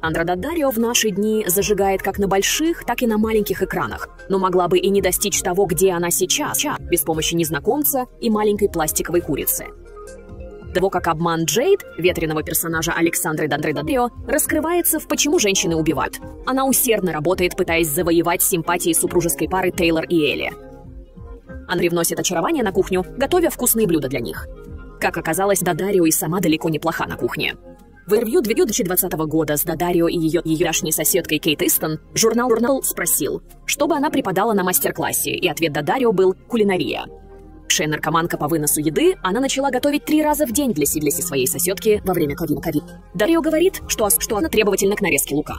Андра Дадарио в наши дни зажигает как на больших, так и на маленьких экранах, но могла бы и не достичь того, где она сейчас, без помощи незнакомца и маленькой пластиковой курицы. Того, как обман Джейд, ветреного персонажа Александры Дадарио, раскрывается в «Почему женщины убивают». Она усердно работает, пытаясь завоевать симпатии супружеской пары Тейлор и Элли. Она привносит очарование на кухню, готовя вкусные блюда для них. Как оказалось, Дадарио и сама далеко не плоха на кухне. В интервью 2020 года с Дадарио и ее, дашней соседкой Кейт Истон журнал «Журнал» спросил, чтобы она преподала на мастер-классе, и ответ Дадарио был «кулинария». Бывшая наркоманка по выносу еды, она начала готовить три раза в день для, для своей соседки во время ковид. Дарио говорит, что, что она требовательна к нарезке лука.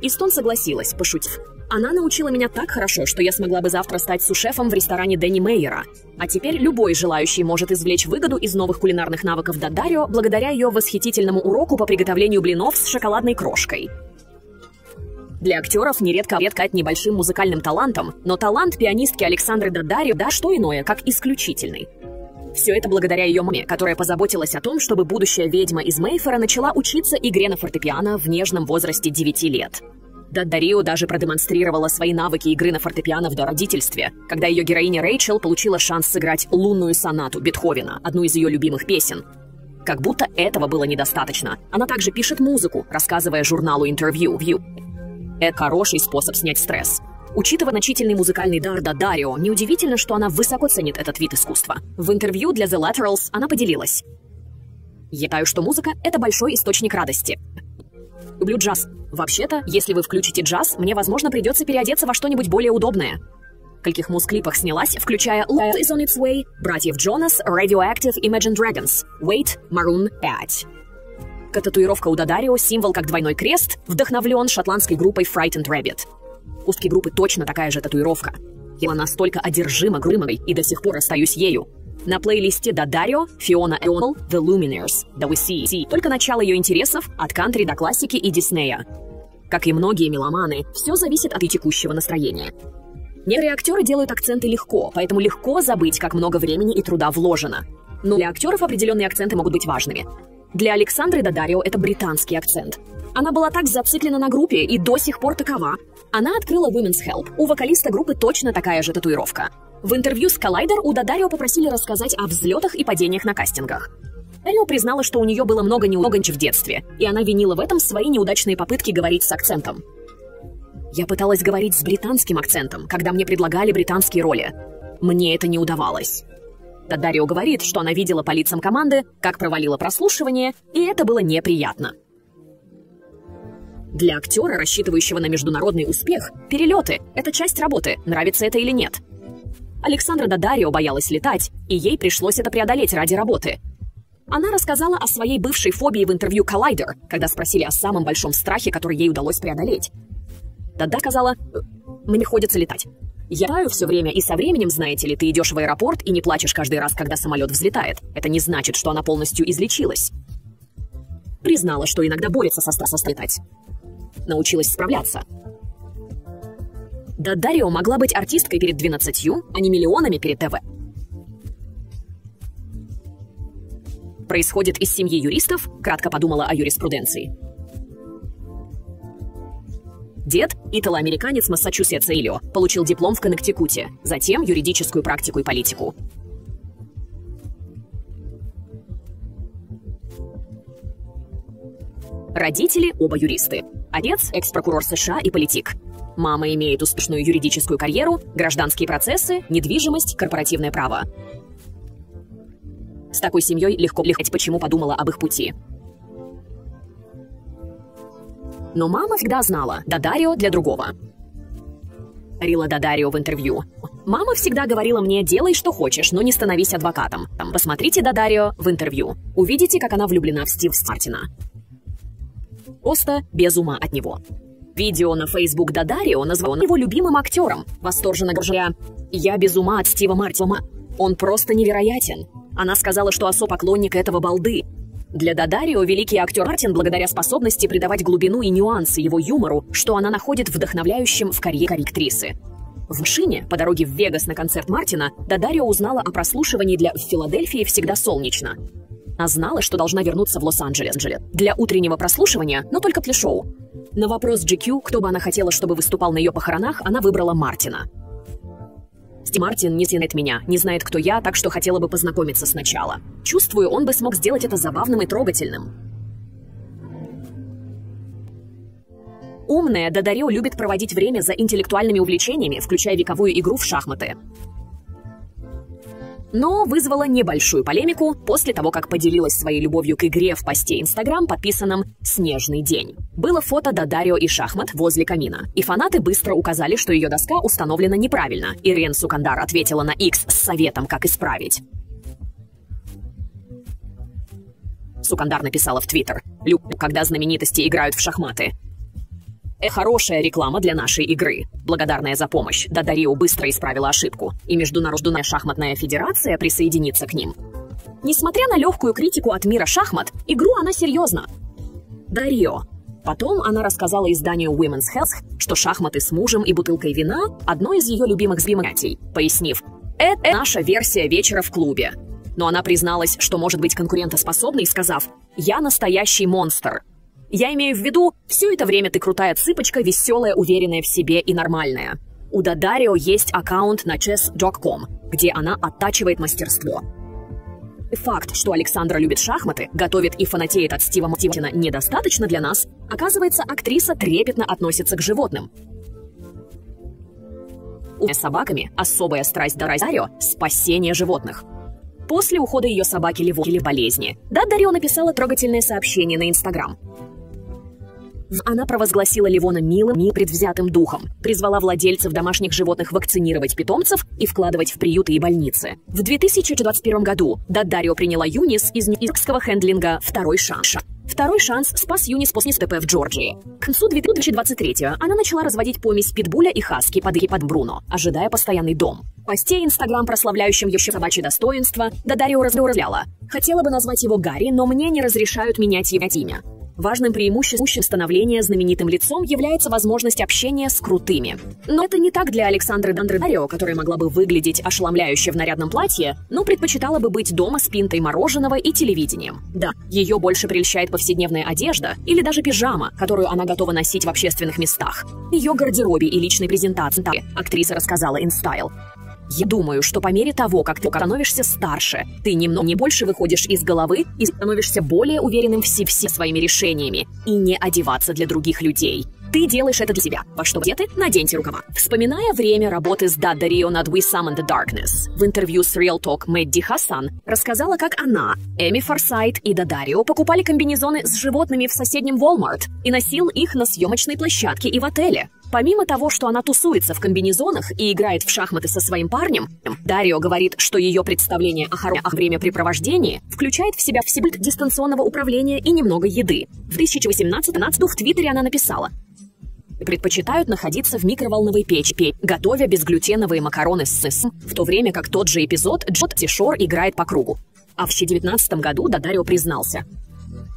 Истон согласилась, пошутив. Она научила меня так хорошо, что я смогла бы завтра стать сушефом в ресторане Дэнни Мейера. А теперь любой желающий может извлечь выгоду из новых кулинарных навыков Дадарио благодаря ее восхитительному уроку по приготовлению блинов с шоколадной крошкой. Для актеров нередко редко небольшим музыкальным талантом, но талант пианистки Александры Дадарио да что иное, как исключительный. Все это благодаря ее маме, которая позаботилась о том, чтобы будущая ведьма из Мейфера начала учиться игре на фортепиано в нежном возрасте 9 лет. Дадарио даже продемонстрировала свои навыки игры на фортепиано в дородительстве, когда ее героиня Рэйчел получила шанс сыграть лунную сонату Бетховена, одну из ее любимых песен. Как будто этого было недостаточно. Она также пишет музыку, рассказывая журналу интервью. Это хороший способ снять стресс. Учитывая значительный музыкальный дар Дадарио, неудивительно, что она высоко ценит этот вид искусства. В интервью для The Laterals она поделилась. «Я считаю, что музыка — это большой источник радости. Люблю джаз. Вообще-то, если вы включите джаз, мне, возможно, придется переодеться во что-нибудь более удобное. В каких муз-клипах снялась, включая Love is on its way, Братьев Джонас, Radioactive, Imagine Dragons, Wait, Maroon 5. Татуировка у Дадарио, символ как двойной крест, вдохновлен шотландской группой Frightened Rabbit. Узкие группы точно такая же татуировка. Я настолько одержима Грымовой и до сих пор остаюсь ею. На плейлисте Дадарио, Фиона Эонал, The Lumineers, The We See. Только начало ее интересов от кантри до классики и Диснея. Как и многие меломаны, все зависит от и текущего настроения. Некоторые актеры делают акценты легко, поэтому легко забыть, как много времени и труда вложено. Но для актеров определенные акценты могут быть важными. Для Александры Дадарио это британский акцент. Она была так зациклена на группе и до сих пор такова. Она открыла Women's Help. У вокалиста группы точно такая же татуировка. В интервью с Collider у Дадарио попросили рассказать о взлетах и падениях на кастингах. Дарио признала, что у нее было много неудачь в детстве, и она винила в этом свои неудачные попытки говорить с акцентом. Я пыталась говорить с британским акцентом, когда мне предлагали британские роли. Мне это не удавалось. Дадарио говорит, что она видела по лицам команды, как провалила прослушивание, и это было неприятно. Для актера, рассчитывающего на международный успех, перелеты – это часть работы, нравится это или нет – Александра Дадарио боялась летать, и ей пришлось это преодолеть ради работы. Она рассказала о своей бывшей фобии в интервью Collider, когда спросили о самом большом страхе, который ей удалось преодолеть. Дада сказала, «Мне ходится летать. Я летаю все время, и со временем, знаете ли, ты идешь в аэропорт и не плачешь каждый раз, когда самолет взлетает. Это не значит, что она полностью излечилась. Признала, что иногда борется со стрессом летать. Научилась справляться. Да Дарио могла быть артисткой перед 12, а не миллионами перед ТВ. Происходит из семьи юристов, кратко подумала о юриспруденции. Дед, итало-американец Массачусетса Илио, получил диплом в Коннектикуте, затем юридическую практику и политику. Родители оба юристы. Отец – экс-прокурор США и политик. Мама имеет успешную юридическую карьеру, гражданские процессы, недвижимость, корпоративное право. С такой семьей легко легать, почему подумала об их пути. Но мама всегда знала, Дадарио для другого. Рила Дадарио в интервью. Мама всегда говорила мне, делай, что хочешь, но не становись адвокатом. Посмотрите Дадарио в интервью. Увидите, как она влюблена в Стив Мартина. Просто без ума от него. Видео на Facebook Дадарио назвал его любимым актером, восторженно говоря, «Я без ума от Стива Мартина. Он просто невероятен». Она сказала, что особо поклонник этого балды. Для Дадарио великий актер Мартин благодаря способности придавать глубину и нюансы его юмору, что она находит вдохновляющим в карьере актрисы. В машине по дороге в Вегас на концерт Мартина Дадарио узнала о прослушивании для «В Филадельфии всегда солнечно». Она знала, что должна вернуться в Лос-Анджелес для утреннего прослушивания, но только для шоу. На вопрос GQ, кто бы она хотела, чтобы выступал на ее похоронах, она выбрала Мартина. Мартин не знает меня, не знает, кто я, так что хотела бы познакомиться сначала. Чувствую, он бы смог сделать это забавным и трогательным. Умная Дадарио любит проводить время за интеллектуальными увлечениями, включая вековую игру в шахматы но вызвала небольшую полемику после того, как поделилась своей любовью к игре в посте Инстаграм, подписанном «Снежный день». Было фото Дадарио и шахмат возле камина, и фанаты быстро указали, что ее доска установлена неправильно, и Рен Сукандар ответила на X с советом, как исправить. Сукандар написала в Твиттер. «Люблю, когда знаменитости играют в шахматы. Э, хорошая реклама для нашей игры. Благодарная за помощь. Дадарио быстро исправила ошибку, и Международная шахматная федерация присоединится к ним. Несмотря на легкую критику от мира шахмат, игру она серьезно. Дарио. Потом она рассказала изданию Women's Health, что шахматы с мужем и бутылкой вина – одно из ее любимых занятий, пояснив, «Это наша версия вечера в клубе». Но она призналась, что может быть конкурентоспособной, сказав, «Я настоящий монстр», я имею в виду, все это время ты крутая цыпочка, веселая, уверенная в себе и нормальная. У Дадарио есть аккаунт на chess.com, где она оттачивает мастерство. Факт, что Александра любит шахматы, готовит и фанатеет от Стива Мартина недостаточно для нас, оказывается, актриса трепетно относится к животным. У собаками особая страсть Даразарио – спасение животных. После ухода ее собаки Ливо или болезни, Дадарио написала трогательное сообщение на Инстаграм. Она провозгласила Ливона милым и предвзятым духом, призвала владельцев домашних животных вакцинировать питомцев и вкладывать в приюты и больницы. В 2021 году Дадарио приняла Юнис из нью-йоркского хендлинга «Второй шанс». Второй шанс спас Юнис после СТП в Джорджии. К концу 2023 она начала разводить помесь питбуля и хаски под под Бруно, ожидая постоянный дом. Посте Инстаграм, прославляющим еще собачье достоинство, Дадарио разговаривала. Хотела бы назвать его Гарри, но мне не разрешают менять его имя. Важным преимуществом становления знаменитым лицом является возможность общения с крутыми. Но это не так для Александры Дандредарио, которая могла бы выглядеть ошеломляюще в нарядном платье, но предпочитала бы быть дома с пинтой мороженого и телевидением. Да, ее больше прельщает повседневная одежда или даже пижама, которую она готова носить в общественных местах. Ее гардеробе и личной презентации актриса рассказала InStyle. Я думаю, что по мере того, как ты становишься старше, ты немного не больше выходишь из головы и становишься более уверенным в себе своими решениями и не одеваться для других людей. Ты делаешь это для себя. Во что одеты? Наденьте рукава. Вспоминая время работы с Дадда Рио над We Summon the Darkness, в интервью с Real Talk Мэдди Хасан рассказала, как она, Эми Форсайт и Дадарио покупали комбинезоны с животными в соседнем Walmart и носил их на съемочной площадке и в отеле. Помимо того, что она тусуется в комбинезонах и играет в шахматы со своим парнем, Дарио говорит, что ее представление о хорошем времяпрепровождении включает в себя все дистанционного управления и немного еды. В 2018 году в Твиттере она написала предпочитают находиться в микроволновой печи, готовя безглютеновые макароны с сысом, в то время как тот же эпизод Джот Тишор играет по кругу. А в 2019 году Дадарио признался,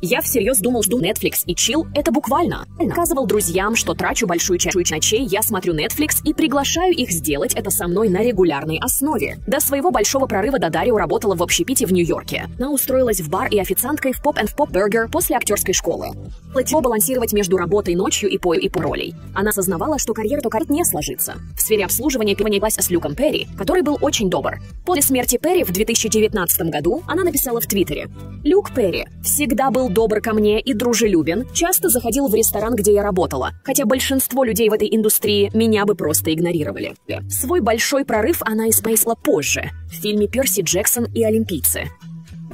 я всерьез думал, что Netflix и chill — это буквально. Наказывал друзьям, что трачу большую часть ночей, я смотрю Netflix и приглашаю их сделать это со мной на регулярной основе. До своего большого прорыва Дадарио работала в общепите в Нью-Йорке. Она устроилась в бар и официанткой в Pop and Pop Burger после актерской школы. Платило балансировать между работой ночью и по и по ролей. Она осознавала, что карьера то не сложится. В сфере обслуживания пиванилась с Люком Перри, который был очень добр. После смерти Перри в 2019 году она написала в Твиттере. «Люк Перри всегда был был добр ко мне и дружелюбен, часто заходил в ресторан, где я работала, хотя большинство людей в этой индустрии меня бы просто игнорировали. Свой большой прорыв она испейсла позже, в фильме «Перси Джексон и олимпийцы».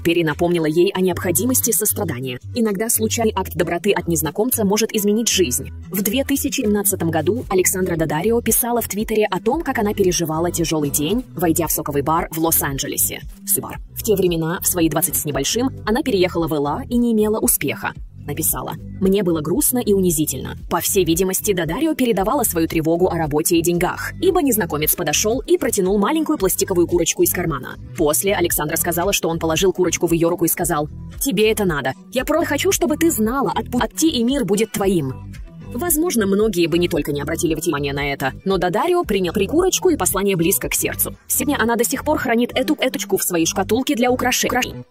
Перри напомнила ей о необходимости сострадания. Иногда случайный акт доброты от незнакомца может изменить жизнь. В 2017 году Александра Дадарио писала в Твиттере о том, как она переживала тяжелый день, войдя в соковый бар в Лос-Анджелесе. Бар. В те времена, в свои 20 с небольшим, она переехала в ЛА и не имела успеха написала. «Мне было грустно и унизительно. По всей видимости, Дадарио передавала свою тревогу о работе и деньгах, ибо незнакомец подошел и протянул маленькую пластиковую курочку из кармана. После Александра сказала, что он положил курочку в ее руку и сказал, «Тебе это надо. Я просто хочу, чтобы ты знала, отпусти и мир будет твоим». Возможно, многие бы не только не обратили внимания на это, но Дадарио принял прикурочку и послание близко к сердцу. Сегодня она до сих пор хранит эту эточку в своей шкатулке для украшений.